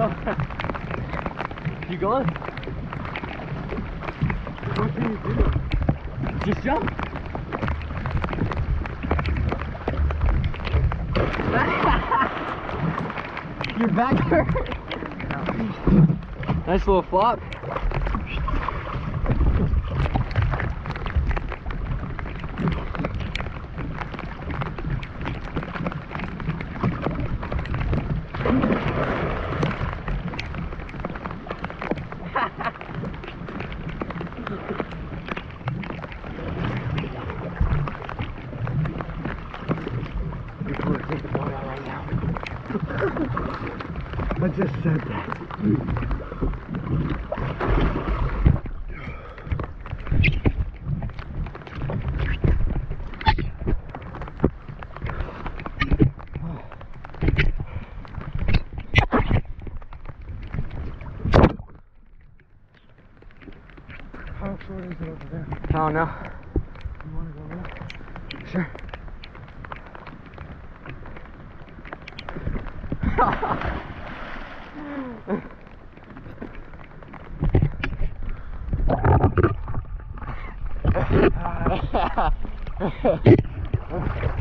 Keep going. What can you do? Just jump. Your back hurt. Nice little flop. I just said that. How short is it over there? I don't know. You want to go there? Sure. Ha ha ha.